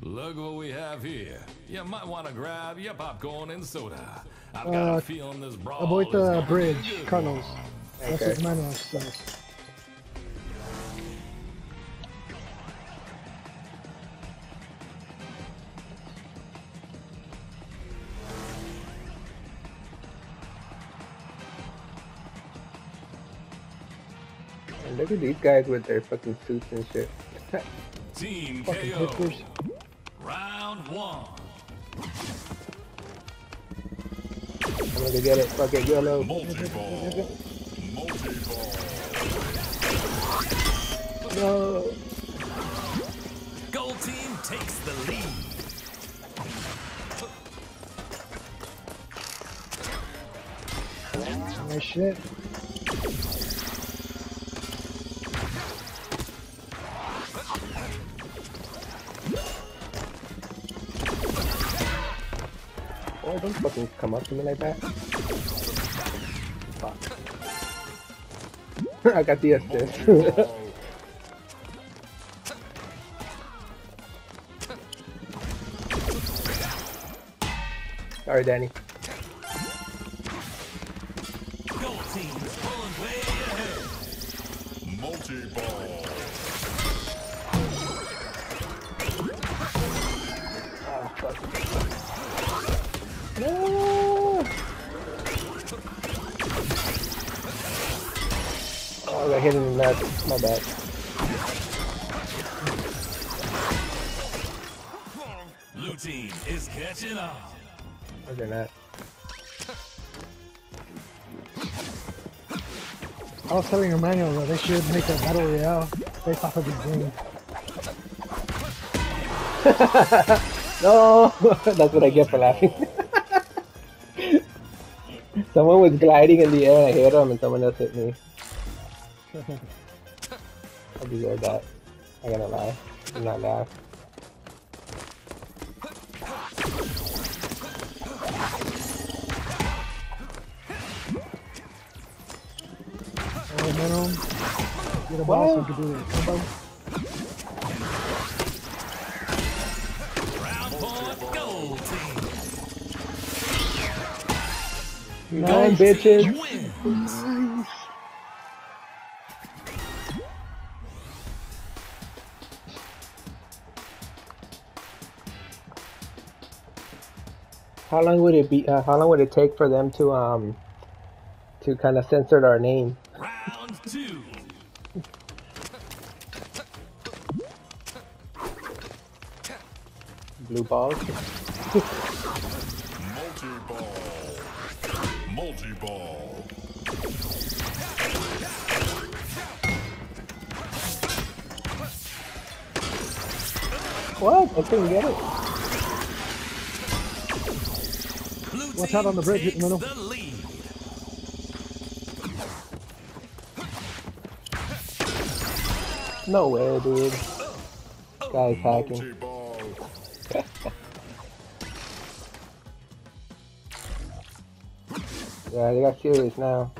Look what we have here. You might want to grab your popcorn and soda. I've got Uh, a feeling this brawl Avoid is the gonna be bridge, a good Cardinals. one. That's Okay. what Manuel says. And look at these guys with their fucking suits and shit. Team Fucking KO. hipsters. Round one. I'm gonna get it. Fucking yellow. Multi-ball. Multi-ball. No. Gold team takes the lead. Nice shit. Don't fucking come up to me like that. Fuck. I got the assist. Sorry, Danny. Multi-ball. Oh, I got hit in the nuts. My bad. Blue team is catching up. Or they're not. I was telling Emmanuel that they should make a battle royale based off of this game. No! That's what I get for laughing. someone was gliding in the air and I hit him and someone else hit me. I deserve that. I gotta lie. I'm not laugh. Oh, Emmanuel, get a boss so we can do it. Combo. Round point, gold team. Nine bitches! Wins. How long would it be? Uh, how long would it take for them to um to kind of censor our name? Round two. Blue balls. Multi-ball. Multi-ball. What? I couldn't get it. Blue Watch out on the bridge, team takes Mano. the lead. No way, dude. Guy's hacking. Yeah, they got serious now.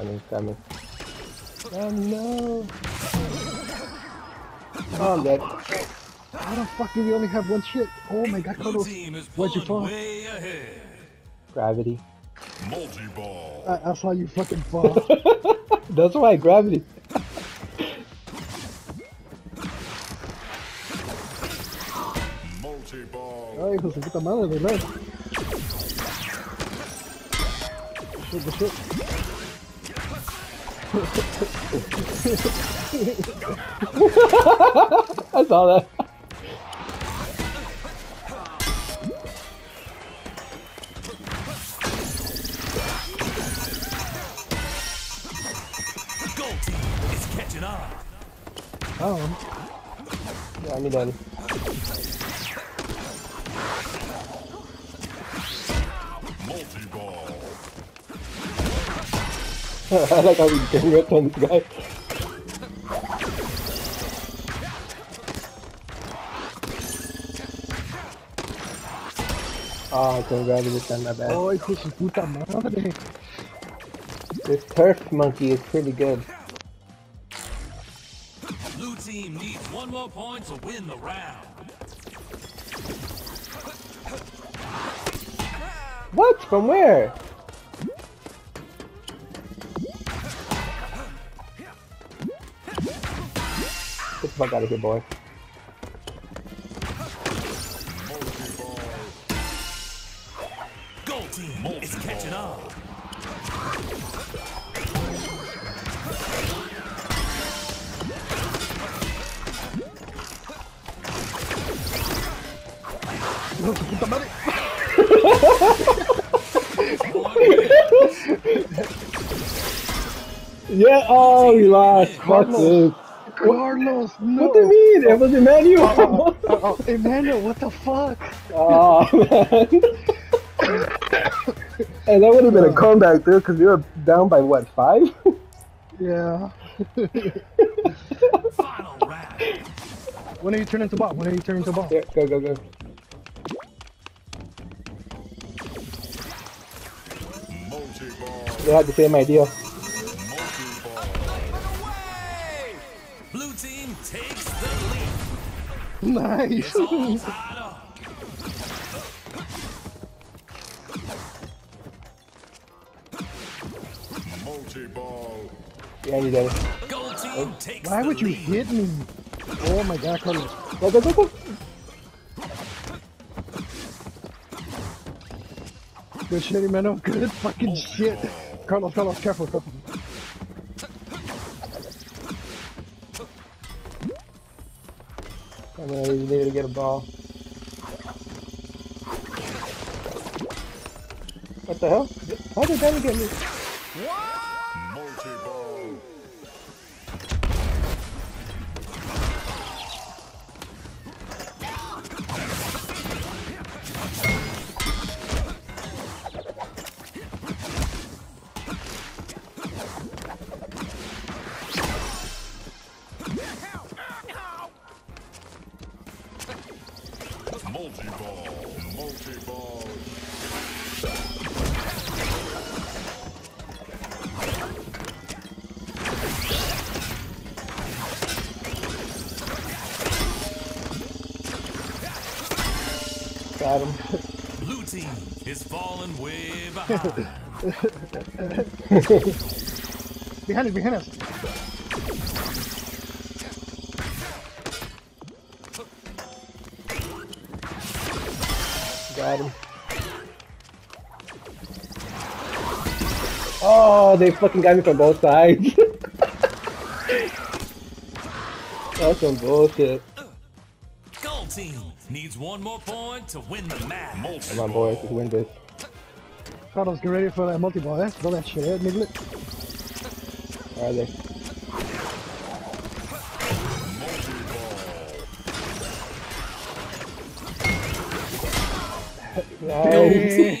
I mean, coming. Oh no! Oh, I'm dead. How the fuck do we only have one shit? Oh my god, Blue Carlos. Where'd you fall? Gravity. Multi-ball. I, I saw you fucking fall. That's why gravity. Ay, pues se puta madre, de led. Shit, the shit. I saw that. Gold team is catching up. Oh, Yeah, I'm done. I like how we can rip on this guy. Oh, I couldn't grab it this time, my bad. oh, hijo de su puta madre. This turf monkey is pretty good. Blue team needs one more point to win the round. What? From where? Fuck out of here, boy. Gold team is catching up. Puta madre. Yeah, oh, you lost. Fuck this. Carlos, no. What do you mean? It was Emmanuel. Oh, oh, oh, oh, oh Emmanuel, what the fuck? oh, man. hey, that would have been a uh. comeback, dude, because we were down by what, five? Yeah. Final round. When are you turning to ball? When are you turning to ball? yeah, go, go, go. They had the same idea. Nice. It's all tied up. Multi-ball. Yeah, you did it. Gold team oh, takes Why would you lead. hit me? Oh my god, Carlos. Go, go, go, go. Good shit, Emmanuel. Good fucking shit. Carlos, Carlos, careful, careful. I'm gonna need to get a ball. What the hell? How did that get me? Got him. Blue team is falling way behind. Behind us, behind us. Got him. Oh, they fucking got me from both sides. That's some bullshit. Gold team needs one more point to win the match. Come on, boys, let's win this. Carlos, get ready for that multi-ball, eh? Throw that shit, eh? Niggle it. Where are they? Nice.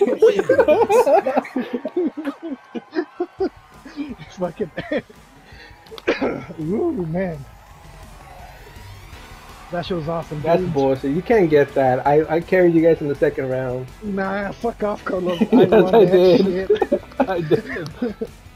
Fucking. Ooh, man. That shit was awesome. That's dude. bullshit. You can't get that. I, I carried you guys in the second round. Nah, fuck off, Carlos. I Yes, I did. I did.